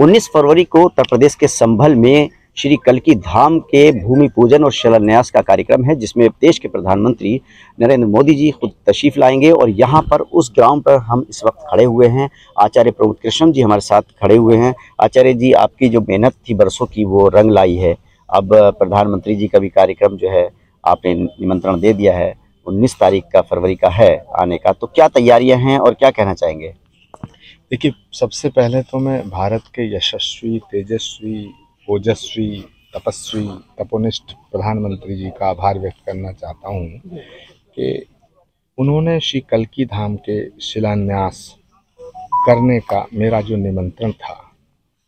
19 फरवरी को उत्तर प्रदेश के संभल में श्री कलकी धाम के भूमि पूजन और शिलान्यास का कार्यक्रम है, जिसमें देश के प्रधानमंत्री नरेंद्र मोदी जी खुद तशरीफ़ लाएँगे और यहाँ पर उस ग्राउंड पर हम इस वक्त खड़े हुए हैं। आचार्य प्रमोद कृष्ण जी हमारे साथ खड़े हुए हैं। आचार्य जी, आपकी जो मेहनत थी बरसों की, वो रंग लाई है। अब प्रधानमंत्री जी का भी कार्यक्रम जो है, आपने निमंत्रण दे दिया है। उन्नीस तारीख का फरवरी का है आने का। तो क्या तैयारियाँ हैं और क्या कहना चाहेंगे? देखिए सबसे पहले तो मैं भारत के यशस्वी तेजस्वी ओजस्वी तपस्वी तपोनिष्ठ प्रधानमंत्री जी का आभार व्यक्त करना चाहता हूँ कि उन्होंने श्री कलकी धाम के शिलान्यास करने का मेरा जो निमंत्रण था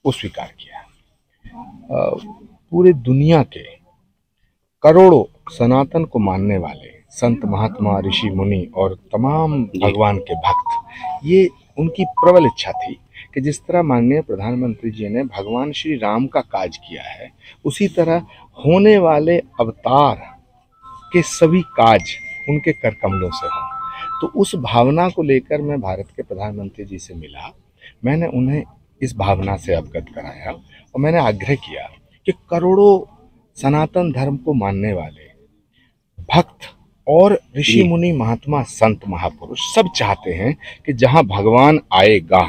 वो स्वीकार किया। पूरे दुनिया के करोड़ों सनातन को मानने वाले संत महात्मा ऋषि मुनि और तमाम भगवान के भक्त ये उनकी प्रबल इच्छा थी कि जिस तरह माननीय प्रधानमंत्री जी ने भगवान श्री राम का काज किया है, उसी तरह होने वाले अवतार के सभी काज उनके कर कमलों से हों। तो उस भावना को लेकर मैं भारत के प्रधानमंत्री जी से मिला। मैंने उन्हें इस भावना से अवगत कराया और मैंने आग्रह किया कि करोड़ों सनातन धर्म को मानने वाले भक्त और ऋषि मुनि महात्मा संत महापुरुष सब चाहते हैं कि जहाँ भगवान आएगा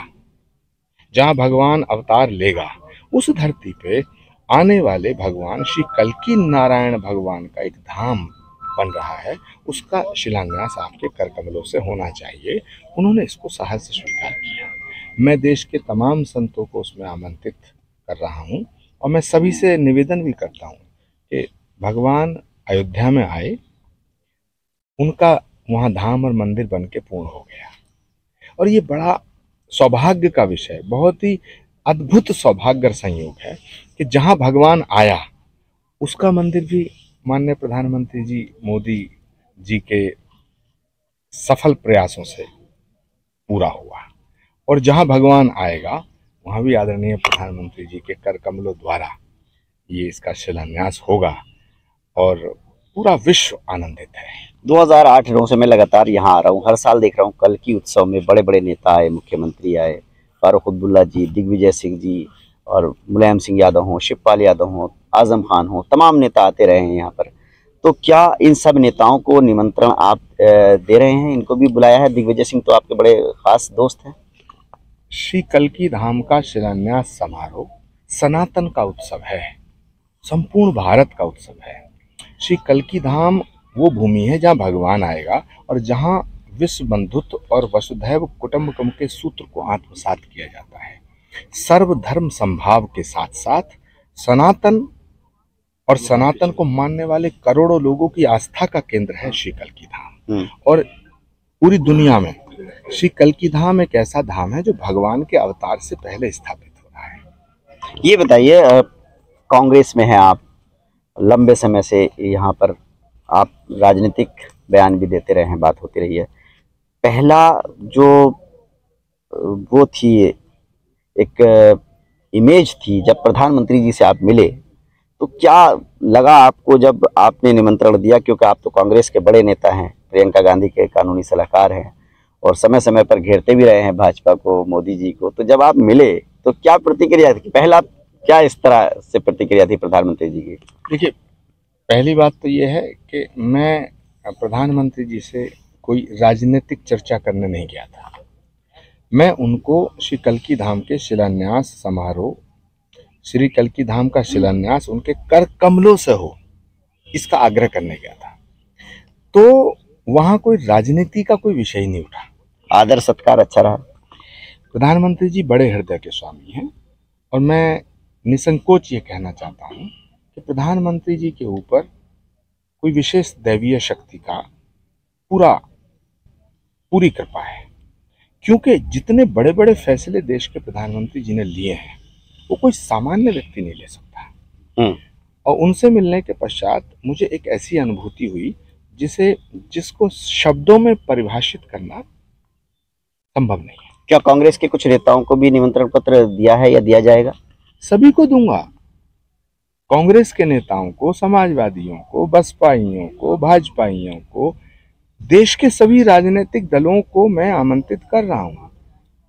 जहाँ भगवान अवतार लेगा उस धरती पे आने वाले भगवान श्री कलकी नारायण भगवान का एक धाम बन रहा है उसका शिलान्यास आपके कर कमलों से होना चाहिए। उन्होंने इसको साहस से स्वीकार किया। मैं देश के तमाम संतों को उसमें आमंत्रित कर रहा हूँ और मैं सभी से निवेदन भी करता हूँ कि भगवान अयोध्या में आए उनका वहाँ धाम और मंदिर बन के पूर्ण हो गया। और ये बड़ा सौभाग्य का विषय, बहुत ही अद्भुत सौभाग्य संयोग है कि जहाँ भगवान आया, उसका मंदिर भी माननीय प्रधानमंत्री जी, मोदी जी के सफल प्रयासों से पूरा हुआ। और जहाँ भगवान आएगा, वहाँ भी आदरणीय प्रधानमंत्री जी के कर कमलों द्वारा ये इसका शिलान्यास होगा। और पूरा विश्व आनंदित है। 2008 नौ से मैं लगातार यहाँ आ रहा हूँ। हर साल देख रहा हूँ कल की उत्सव में बड़े बड़े नेता आए मुख्यमंत्री आए फारूक अब्दुल्ला जी दिग्विजय सिंह जी और मुलायम सिंह यादव हों शिवपाल यादव हों आज़म खान हों तमाम नेता आते रहे हैं यहाँ पर। तो क्या इन सब नेताओं को निमंत्रण आप दे रहे हैं? इनको भी बुलाया है? दिग्विजय सिंह तो आपके बड़े खास दोस्त हैं। श्री कलकी धाम का शिलान्यास समारोह सनातन का उत्सव है संपूर्ण भारत का उत्सव है। श्री कलकी धाम वो भूमि है जहाँ भगवान आएगा और जहाँ विश्व बंधुत्व और वसुधैव कुटुंबकम के सूत्र को आत्मसात किया जाता है। सर्वधर्म संभाव के साथ साथ सनातन और सनातन को मानने वाले करोड़ों लोगों की आस्था का केंद्र है श्री कलकी धाम हम्म। और पूरी दुनिया में श्री कलकी धाम एक ऐसा धाम है जो भगवान के अवतार से पहले स्थापित हो रहा है। ये बताइए कांग्रेस में है आप। लंबे समय से यहाँ पर आप राजनीतिक बयान भी देते रहे हैं, बात होती रही है। पहला जो, वो थी, एक इमेज थी, जब प्रधानमंत्री जी से आप मिले तो क्या लगा आपको जब आपने निमंत्रण दिया? क्योंकि आप तो कांग्रेस के बड़े नेता हैं, प्रियंका गांधी के कानूनी सलाहकार हैं, और समय समय पर घेरते भी रहे हैं भाजपा को, मोदी जी को। तो जब आप मिले तो क्या प्रतिक्रिया थी? पहला क्या इस तरह से प्रतिक्रिया थी प्रधानमंत्री जी की? देखिए पहली बात तो ये है कि मैं प्रधानमंत्री जी से कोई राजनीतिक चर्चा करने नहीं गया था। मैं उनको श्री कलकी धाम के शिलान्यास समारोह श्री कलकी धाम का शिलान्यास उनके कर कमलों से हो इसका आग्रह करने गया था। तो वहाँ कोई राजनीति का कोई विषय ही नहीं उठा। आदर सत्कार अच्छा रहा। प्रधानमंत्री जी बड़े हृदय के स्वामी हैं और मैं निसंकोच ये कहना चाहता हूँ कि प्रधानमंत्री जी के ऊपर कोई विशेष दैवीय शक्ति का पूरा पूरी कृपा है। क्योंकि जितने बड़े बड़े फैसले देश के प्रधानमंत्री जी ने लिए हैं वो कोई सामान्य व्यक्ति नहीं ले सकता। हम्म। और उनसे मिलने के पश्चात मुझे एक ऐसी अनुभूति हुई जिसे जिसको शब्दों में परिभाषित करना संभव नहीं है। क्या कांग्रेस के कुछ नेताओं को भी निमंत्रण पत्र दिया है या दिया जाएगा? सभी को दूँगा। कांग्रेस के नेताओं को समाजवादियों को बसपाइयों को भाजपाइयों को देश के सभी राजनीतिक दलों को मैं आमंत्रित कर रहा हूँ।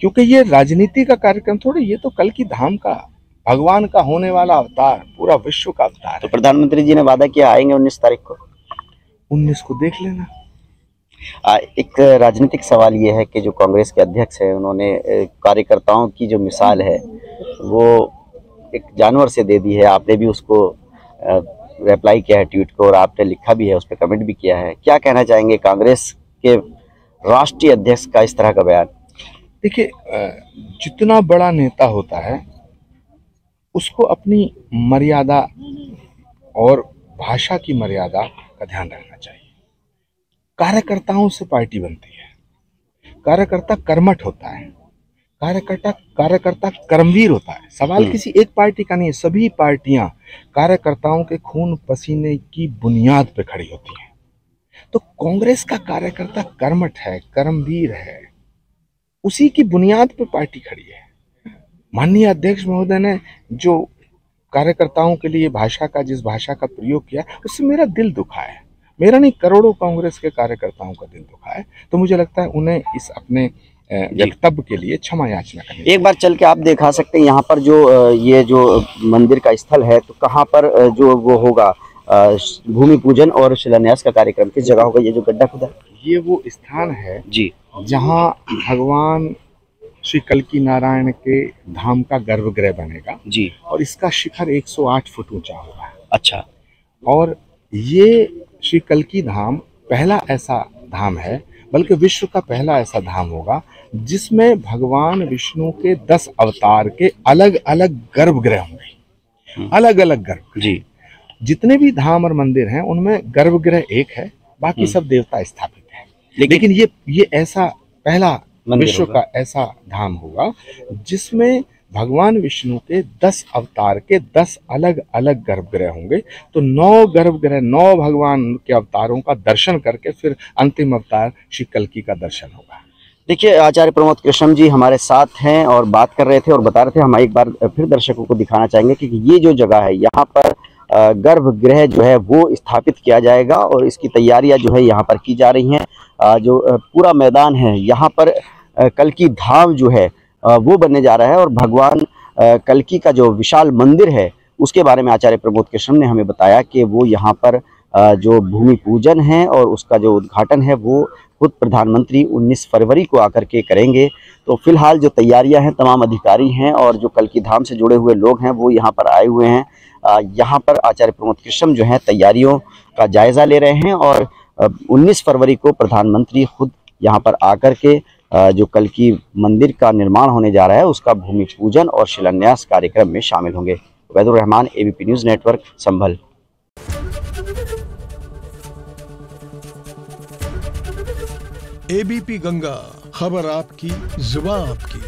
क्योंकि ये राजनीति का कार्यक्रम थोड़ी ये तो कल की धाम का भगवान का होने वाला अवतार पूरा विश्व का अवतार तो प्रधानमंत्री जी ने वादा किया आएँगे उन्नीस तारीख को। उन्नीस को देख लेना। आ, एक राजनीतिक सवाल ये है कि जो कांग्रेस के अध्यक्ष हैं उन्होंने कार्यकर्ताओं की जो मिसाल है वो एक जानवर से दे दी है, आपने भी उसको रिप्लाई किया है ट्वीट को और आपने लिखा भी है, उस पर कमेंट भी किया है। क्या कहना चाहेंगे कांग्रेस के राष्ट्रीय अध्यक्ष का इस तरह का बयान? देखिए जितना बड़ा नेता होता है, उसको अपनी मर्यादा और भाषा की मर्यादा का ध्यान रखना चाहिए। कार्यकर्ताओं से पार्टी बनती है। कार्यकर्ता कर्मठ होता है। कार्यकर्ता कार्यकर्ता कर्मवीर होता है। सवाल हम्म। किसी एक पार्टी का नहीं है सभी पार्टियाँ कार्यकर्ताओं के खून पसीने की बुनियाद पे खड़ी होती हैं। तो कांग्रेस का कार्यकर्ता कर्मठ है कर्मवीर है उसी की बुनियाद पे पार्टी खड़ी है। माननीय अध्यक्ष महोदय ने जो कार्यकर्ताओं के लिए भाषा का जिस भाषा का प्रयोग किया उससे मेरा दिल दुखा है। मेरा नहीं करोड़ों कांग्रेस के कार्यकर्ताओं का दिल दुखा है। तो मुझे लगता है उन्हें इस अपने वक्तव्य के लिए क्षमा याचना करनी एक बार चल के आप दिखा सकते हैं यहाँ पर जो ये जो मंदिर का स्थल है तो कहाँ पर जो वो होगा भूमि पूजन और शिलान्यास का कार्यक्रम किस जगह होगा ये जो गड्ढा खुदा? ये वो स्थान है जी। जहाँ भगवान श्री कल्की नारायण के धाम का गर्भगृह बनेगा जी। और इसका शिखर 108 फुट ऊँचा होगा। अच्छा। और ये श्री कल्की धाम पहला ऐसा धाम है बल्कि विश्व का पहला ऐसा धाम होगा जिसमें भगवान विष्णु के दस अवतार के अलग अलग गर्भगृह होंगे। हम्म। अलग अलग गर्भ। जी। जितने भी धाम और मंदिर हैं उनमें गर्भगृह एक है बाकी हम्म। सब देवता स्थापित हैं। लेकिन लेकिन ये ये ऐसा पहला विश्व का ऐसा धाम होगा जिसमें भगवान विष्णु के दस अवतार के दस अलग अलग गर्भगृह होंगे। तो नौ गर्भगृह, नौ भगवान के अवतारों का दर्शन करके फिर अंतिम अवतार श्री कल्की का दर्शन होगा। देखिए, आचार्य प्रमोद कृष्ण जी हमारे साथ हैं और बात कर रहे थे और बता रहे थे, हम एक बार फिर दर्शकों को दिखाना चाहेंगे कि ये जो जगह है, यहाँ पर गर्भगृह जो है वो स्थापित किया जाएगा और इसकी तैयारियाँ जो है यहाँ पर की जा रही हैं। जो पूरा मैदान है, यहाँ पर कल की धाम जो है वो बनने जा रहा है और भगवान कलकी का जो विशाल मंदिर है उसके बारे में आचार्य प्रमोद कृष्ण ने हमें बताया कि वो यहाँ पर जो भूमि पूजन है और उसका जो उद्घाटन है वो खुद प्रधानमंत्री 19 फरवरी को आकर के करेंगे। तो फ़िलहाल जो तैयारियाँ हैं तमाम अधिकारी हैं और जो कल की धाम से जुड़े हुए लोग हैं वो यहाँ पर आए हुए हैं। यहाँ पर आचार्य प्रमोद कृष्ण जो हैं तैयारियों का जायजा ले रहे हैं और अ, 19 फरवरी को प्रधानमंत्री खुद यहाँ पर आकर के जो कल की मंदिर का निर्माण होने जा रहा है, उसका भूमि पूजन और शिलान्यास कार्यक्रम में शामिल होंगे। वैदुर Rahman ABP news network Sambhal. ABP Ganga, खबर आपकी जुबा आपकी।